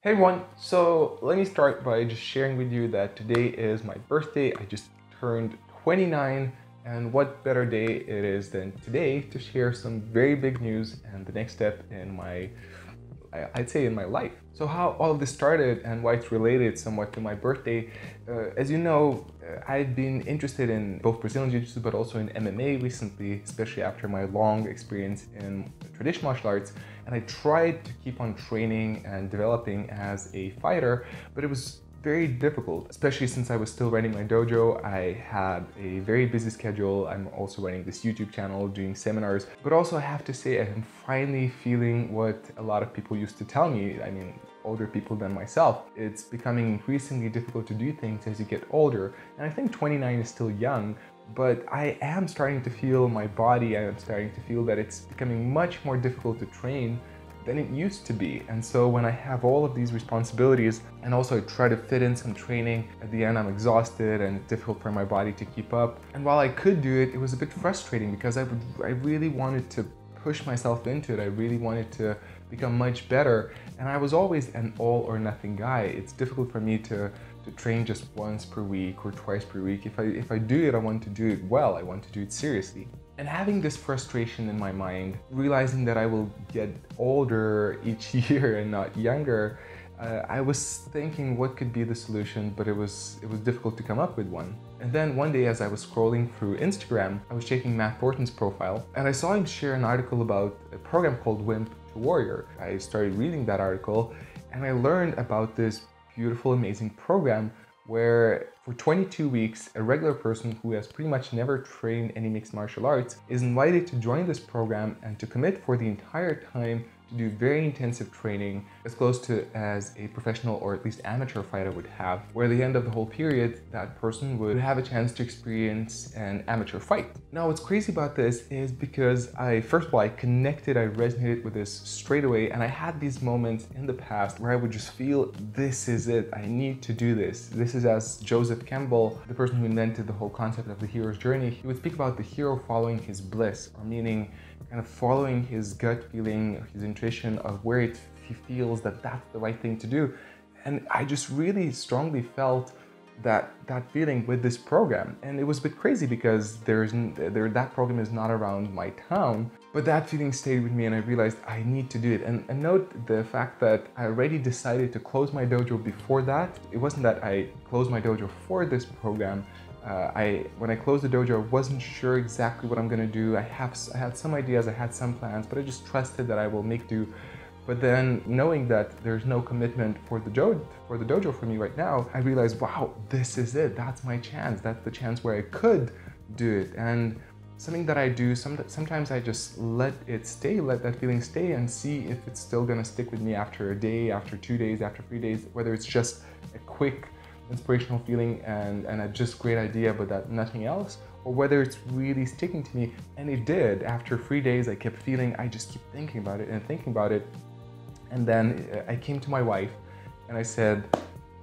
Hey everyone, so let me start by just sharing with you that today is my birthday. I just turned 29 and what better day it is than today to share some very big news and the next step in my, I'd say in my life. So how all of this started and why it's related somewhat to my birthday. Uh, as you know, uh, I've been interested in both Brazilian Jiu-Jitsu but also in MMA recently, especially after my long experience in traditional martial arts and I tried to keep on training and developing as a fighter, but it was very difficult, especially since I was still running my dojo. I had a very busy schedule. I'm also running this YouTube channel, doing seminars, but also I have to say I'm finally feeling what a lot of people used to tell me. I mean, older people than myself. It's becoming increasingly difficult to do things as you get older. And I think 29 is still young, but I am starting to feel my body, I am starting to feel that it's becoming much more difficult to train than it used to be. And so when I have all of these responsibilities and also I try to fit in some training, at the end I'm exhausted and it's difficult for my body to keep up. And while I could do it, it was a bit frustrating because I, would, I really wanted to push myself into it. I really wanted to become much better. And I was always an all or nothing guy. It's difficult for me to to train just once per week or twice per week. If I, if I do it, I want to do it well. I want to do it seriously. And having this frustration in my mind, realizing that I will get older each year and not younger, uh, I was thinking what could be the solution, but it was it was difficult to come up with one. And then one day as I was scrolling through Instagram, I was checking Matt Thornton's profile and I saw him share an article about a program called Wimp to Warrior. I started reading that article and I learned about this beautiful, amazing program where for 22 weeks, a regular person who has pretty much never trained any mixed martial arts is invited to join this program and to commit for the entire time to do very intensive training as close to as a professional or at least amateur fighter would have, where at the end of the whole period, that person would have a chance to experience an amateur fight. Now what's crazy about this is because I, first of all, I connected, I resonated with this straight away, and I had these moments in the past where I would just feel, this is it, I need to do this. This is as Joseph Campbell, the person who invented the whole concept of the hero's journey, he would speak about the hero following his bliss, or meaning kind of following his gut feeling, his intuition of where it, he feels that that's the right thing to do. And I just really strongly felt that that feeling with this program. And it was a bit crazy because there's there, that program is not around my town, but that feeling stayed with me and I realized I need to do it. And, and note the fact that I already decided to close my dojo before that. It wasn't that I closed my dojo for this program, uh, I when I closed the dojo, I wasn't sure exactly what I'm gonna do. I have I had some ideas, I had some plans, but I just trusted that I will make do. But then knowing that there's no commitment for the dojo for the dojo for me right now, I realized, wow, this is it. That's my chance. That's the chance where I could do it. And something that I do, some, sometimes I just let it stay, let that feeling stay and see if it's still gonna stick with me after a day, after two days, after three days, whether it's just a quick inspirational feeling and, and a just great idea but that nothing else or whether it's really sticking to me. And it did. After three days i kept feeling i just keep thinking about it and thinking about it. And then uh, i came to my wife and i said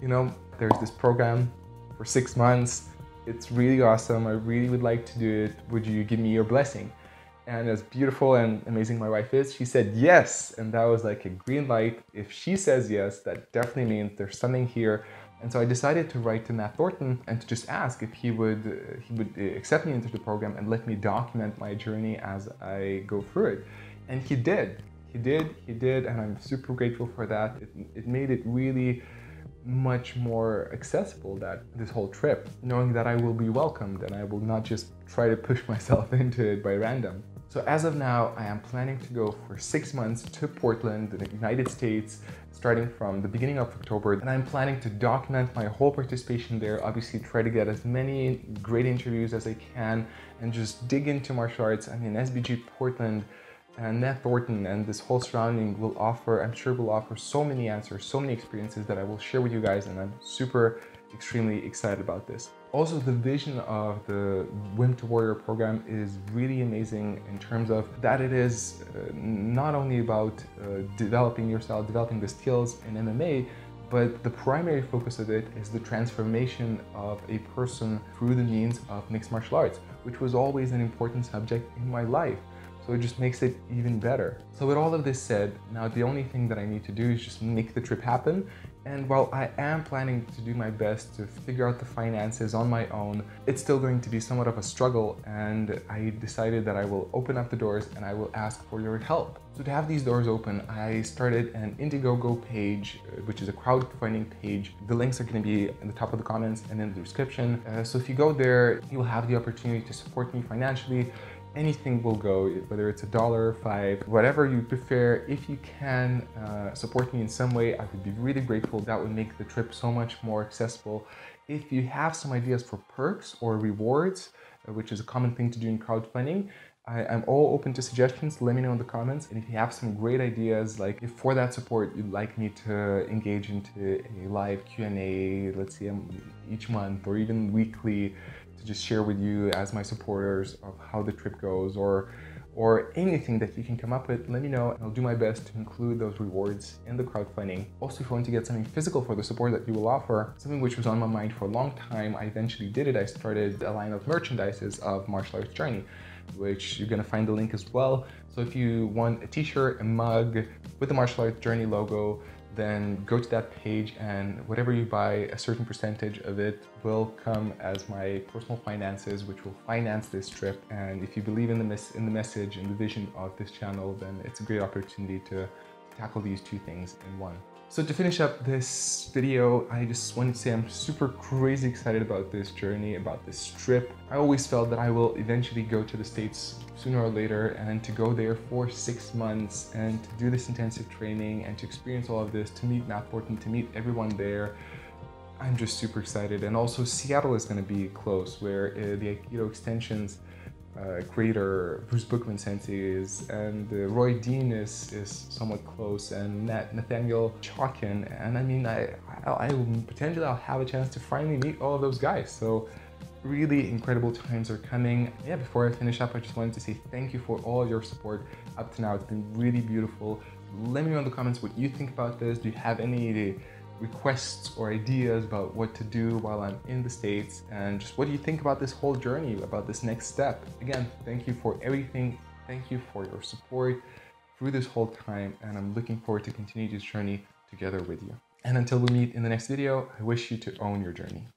you know there's this program for six months. It's really awesome. I really would like to do it. Would you give me your blessing? And as beautiful and amazing my wife is she said yes. And that was like a green light. If she says yes that definitely means there's something here and so I decided to write to Matt Thornton and to just ask if he would uh, he would uh, accept me into the program and let me document my journey as I go through it. And he did. He did, he did, and I'm super grateful for that. It, it made it really much more accessible that this whole trip, knowing that I will be welcomed and I will not just try to push myself into it by random. So as of now, I am planning to go for six months to Portland, the United States, starting from the beginning of October. And I'm planning to document my whole participation there, obviously try to get as many great interviews as I can and just dig into martial arts. I mean, SBG Portland and Matt Thornton and this whole surrounding will offer, I'm sure will offer so many answers, so many experiences that I will share with you guys and I'm super extremely excited about this. Also, the vision of the Wimp to Warrior program is really amazing in terms of that it is uh, not only about uh, developing yourself, developing the skills in MMA, but the primary focus of it is the transformation of a person through the means of mixed martial arts, which was always an important subject in my life. So it just makes it even better. So with all of this said, now the only thing that I need to do is just make the trip happen. And while I am planning to do my best to figure out the finances on my own, it's still going to be somewhat of a struggle. And I decided that I will open up the doors and I will ask for your help. So to have these doors open, I started an Indiegogo page, uh, which is a crowdfunding page. The links are going to be in the top of the comments and in the description. Uh, so if you go there, you will have the opportunity to support me financially anything will go, whether it's a dollar, five, whatever you prefer. If you can uh, support me in some way, I would be really grateful. That would make the trip so much more accessible. If you have some ideas for perks or rewards, uh, which is a common thing to do in crowdfunding, I, am all open to suggestions. Let me know in the comments. And if you have some great ideas, like if for that support you'd like me to engage into a live Q&A, let's say um, each month or even weekly, to just share with you as my supporters of how the trip goes or or anything that you can come up with, let me know and I'll do my best to include those rewards in the crowdfunding. Also, if you want to get something physical for the support that you will offer, something which was on my mind for a long time, I eventually did it. I started a line of merchandises of Martial Arts Journey, which you're gonna find the link as well. So if you want a t-shirt, a mug with the Martial Arts Journey logo, then go to that page and whatever you buy, a certain percentage of it will come as my personal finances, which will finance this trip. And if you believe in the, in the message and the vision of this channel, then it's a great opportunity to tackle these two things in one. So to finish up this video, I just wanted to say I'm super crazy excited about this journey, about this trip. I always felt that I will eventually go to the States sooner or later and to go there for six months and to do this intensive training and to experience all of this, to meet Matt Thornton, to meet everyone there. I'm just super excited. And also Seattle is going to be close where uh, the Aikido extensions uh, creator Bruce Bookman Sensei is, and uh, Roy Dean is, is somewhat close, and Nat, Nathaniel Chalkin. And I mean, I, I, I potentially I'll have a chance to finally meet all of those guys. So really incredible times are coming. Yeah, before I finish up, I just wanted to say thank you for all your support up to now. It's been really beautiful. Let me know in the comments what you think about this. Do you have any requests or ideas about what to do while I'm in the States and just what do you think about this whole journey, about this next step. Again, thank you for everything. Thank you for your support through this whole time and I'm looking forward to continue this journey together with you. And until we meet in the next video, I wish you to own your journey.